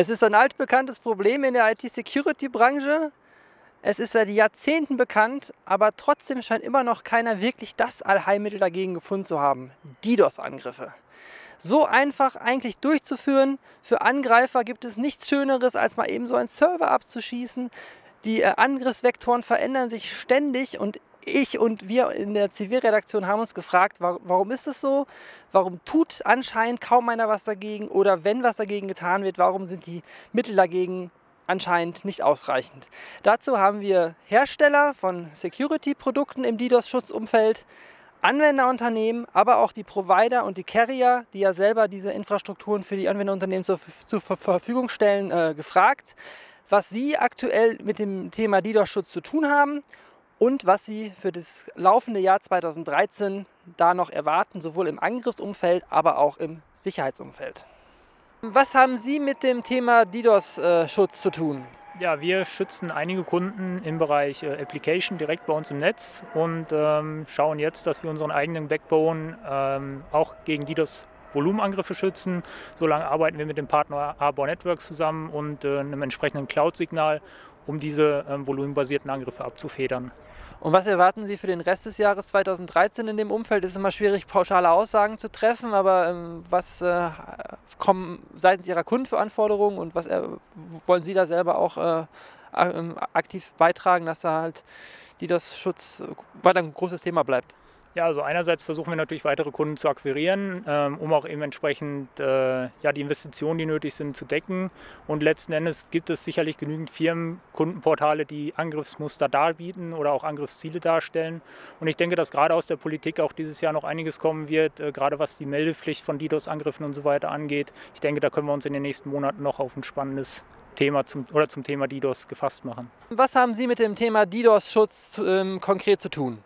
Es ist ein altbekanntes Problem in der IT-Security-Branche. Es ist seit Jahrzehnten bekannt, aber trotzdem scheint immer noch keiner wirklich das Allheilmittel dagegen gefunden zu haben. DDoS-Angriffe. So einfach eigentlich durchzuführen. Für Angreifer gibt es nichts Schöneres, als mal eben so einen Server abzuschießen. Die äh, Angriffsvektoren verändern sich ständig und ich und wir in der Zivilredaktion haben uns gefragt, warum ist es so? Warum tut anscheinend kaum einer was dagegen? Oder wenn was dagegen getan wird, warum sind die Mittel dagegen anscheinend nicht ausreichend? Dazu haben wir Hersteller von Security-Produkten im DDoS-Schutzumfeld, Anwenderunternehmen, aber auch die Provider und die Carrier, die ja selber diese Infrastrukturen für die Anwenderunternehmen zur, zur Verfügung stellen, äh, gefragt, was sie aktuell mit dem Thema DDoS-Schutz zu tun haben und was Sie für das laufende Jahr 2013 da noch erwarten, sowohl im Angriffsumfeld, aber auch im Sicherheitsumfeld. Was haben Sie mit dem Thema DDoS-Schutz zu tun? Ja, wir schützen einige Kunden im Bereich äh, Application direkt bei uns im Netz und ähm, schauen jetzt, dass wir unseren eigenen Backbone ähm, auch gegen DDoS Volumenangriffe schützen. Solange arbeiten wir mit dem Partner Arbor Networks zusammen und äh, einem entsprechenden Cloud-Signal, um diese ähm, volumenbasierten Angriffe abzufedern. Und was erwarten Sie für den Rest des Jahres 2013 in dem Umfeld? Es ist immer schwierig, pauschale Aussagen zu treffen, aber ähm, was äh, kommen seitens Ihrer Kunden für Anforderungen und was äh, wollen Sie da selber auch äh, ähm, aktiv beitragen, dass da halt die das Schutz weiter ein großes Thema bleibt? Ja, also einerseits versuchen wir natürlich weitere Kunden zu akquirieren, ähm, um auch eben entsprechend äh, ja, die Investitionen, die nötig sind, zu decken. Und letzten Endes gibt es sicherlich genügend Firmen, Kundenportale, die Angriffsmuster darbieten oder auch Angriffsziele darstellen. Und ich denke, dass gerade aus der Politik auch dieses Jahr noch einiges kommen wird, äh, gerade was die Meldepflicht von DDoS-Angriffen und so weiter angeht. Ich denke, da können wir uns in den nächsten Monaten noch auf ein spannendes Thema zum, oder zum Thema DDoS gefasst machen. Was haben Sie mit dem Thema DDoS-Schutz ähm, konkret zu tun?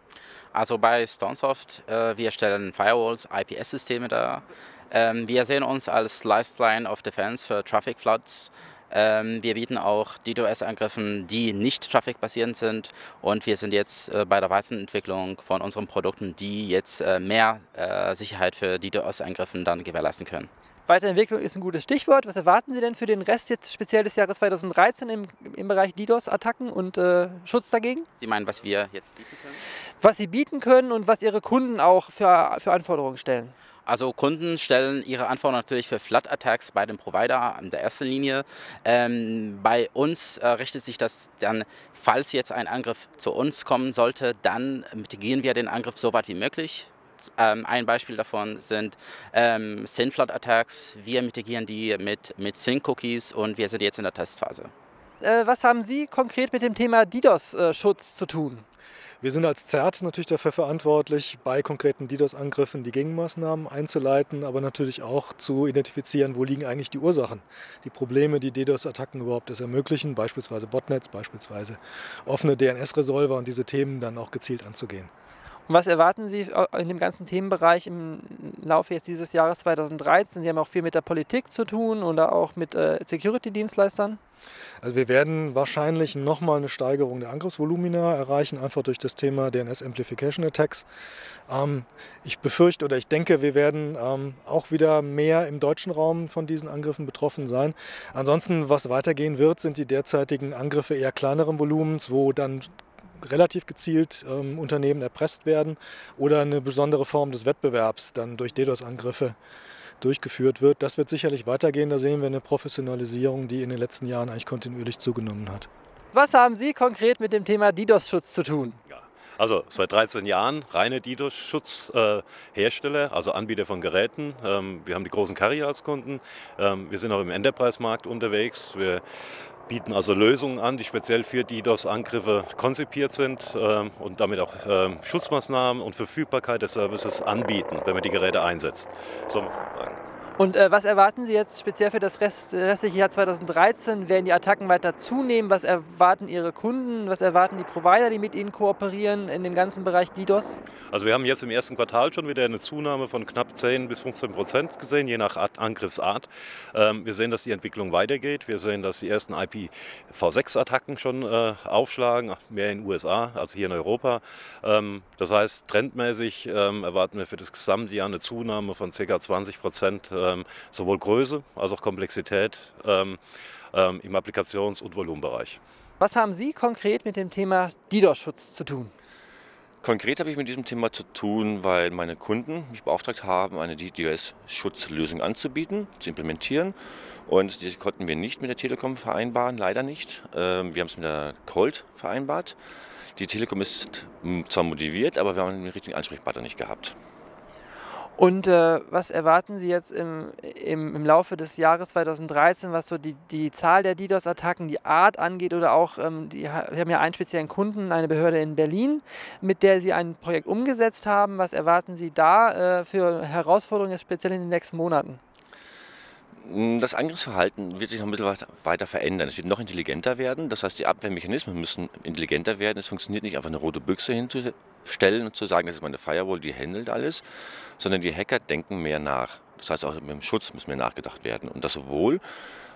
Also bei Stonesoft, äh, wir stellen Firewalls, IPS-Systeme dar. Ähm, wir sehen uns als Lifeline of Defense für Traffic Floods. Ähm, wir bieten auch DDoS-Angriffen, die nicht traffic-basierend sind. Und wir sind jetzt äh, bei der Weiterentwicklung von unseren Produkten, die jetzt äh, mehr äh, Sicherheit für DDoS-Angriffen dann gewährleisten können. Weiterentwicklung ist ein gutes Stichwort. Was erwarten Sie denn für den Rest jetzt speziell des Jahres 2013 im, im Bereich DDoS-Attacken und äh, Schutz dagegen? Sie meinen, was wir jetzt bieten können? Was Sie bieten können und was Ihre Kunden auch für, für Anforderungen stellen? Also Kunden stellen ihre Anforderungen natürlich für Flood-Attacks bei dem Provider in der ersten Linie. Ähm, bei uns äh, richtet sich das dann, falls jetzt ein Angriff zu uns kommen sollte, dann mitigieren wir den Angriff so weit wie möglich. Ähm, ein Beispiel davon sind ähm, Synflood-Attacks. Wir mitigieren die mit, mit Sync-Cookies und wir sind jetzt in der Testphase. Äh, was haben Sie konkret mit dem Thema DDoS-Schutz zu tun? Wir sind als ZERT natürlich dafür verantwortlich, bei konkreten DDoS-Angriffen die Gegenmaßnahmen einzuleiten, aber natürlich auch zu identifizieren, wo liegen eigentlich die Ursachen, die Probleme, die DDoS-Attacken überhaupt erst ermöglichen, beispielsweise Botnets, beispielsweise offene DNS-Resolver und diese Themen dann auch gezielt anzugehen. Und was erwarten Sie in dem ganzen Themenbereich im Laufe jetzt dieses Jahres 2013? Sie haben auch viel mit der Politik zu tun oder auch mit äh, Security-Dienstleistern? Also wir werden wahrscheinlich nochmal eine Steigerung der Angriffsvolumina erreichen, einfach durch das Thema DNS Amplification Attacks. Ähm, ich befürchte oder ich denke, wir werden ähm, auch wieder mehr im deutschen Raum von diesen Angriffen betroffen sein. Ansonsten, was weitergehen wird, sind die derzeitigen Angriffe eher kleineren Volumens, wo dann relativ gezielt ähm, Unternehmen erpresst werden oder eine besondere Form des Wettbewerbs dann durch DDoS-Angriffe durchgeführt wird. Das wird sicherlich weitergehen. Da sehen wir eine Professionalisierung, die in den letzten Jahren eigentlich kontinuierlich zugenommen hat. Was haben Sie konkret mit dem Thema DDoS-Schutz zu tun? Also seit 13 Jahren reine DDoS-Schutzhersteller, äh, also Anbieter von Geräten. Ähm, wir haben die großen Carrier als Kunden. Ähm, wir sind auch im Enterprise-Markt unterwegs. Wir bieten also Lösungen an, die speziell für DDoS-Angriffe konzipiert sind ähm, und damit auch ähm, Schutzmaßnahmen und Verfügbarkeit der Services anbieten, wenn man die Geräte einsetzt. So, und äh, was erwarten Sie jetzt speziell für das Rest, restliche Jahr 2013? Werden die Attacken weiter zunehmen? Was erwarten Ihre Kunden? Was erwarten die Provider, die mit Ihnen kooperieren in dem ganzen Bereich DDoS? Also wir haben jetzt im ersten Quartal schon wieder eine Zunahme von knapp 10 bis 15 Prozent gesehen, je nach Art, Angriffsart. Ähm, wir sehen, dass die Entwicklung weitergeht. Wir sehen, dass die ersten IPv6-Attacken schon äh, aufschlagen, mehr in den USA als hier in Europa. Ähm, das heißt, trendmäßig ähm, erwarten wir für das gesamte Jahr eine Zunahme von ca. 20 Prozent äh, ähm, sowohl Größe als auch Komplexität ähm, ähm, im Applikations- und Volumenbereich. Was haben Sie konkret mit dem Thema DDoS-Schutz zu tun? Konkret habe ich mit diesem Thema zu tun, weil meine Kunden mich beauftragt haben, eine DDoS-Schutzlösung anzubieten, zu implementieren. Und diese konnten wir nicht mit der Telekom vereinbaren, leider nicht. Ähm, wir haben es mit der Colt vereinbart. Die Telekom ist zwar motiviert, aber wir haben den richtigen Ansprechpartner nicht gehabt. Und äh, was erwarten Sie jetzt im, im, im, Laufe des Jahres 2013, was so die, die Zahl der DDoS-Attacken, die Art angeht oder auch, ähm, die, wir haben ja einen speziellen Kunden, eine Behörde in Berlin, mit der Sie ein Projekt umgesetzt haben. Was erwarten Sie da äh, für Herausforderungen, speziell in den nächsten Monaten? Mm, das Angriffsverhalten wird sich noch ein bisschen weiter verändern. Es wird noch intelligenter werden. Das heißt, die Abwehrmechanismen müssen intelligenter werden. Es funktioniert nicht einfach eine rote Büchse hinzustellen und zu sagen, das ist meine Firewall, die handelt alles, sondern die Hacker denken mehr nach. Das heißt, auch mit dem Schutz muss mehr nachgedacht werden. Und das sowohl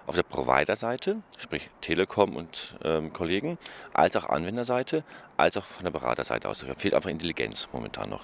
auf der Provider-Seite, sprich Telekom und ähm, Kollegen, als auch Anwenderseite, als auch von der Beraterseite aus. Da fehlt einfach Intelligenz momentan noch.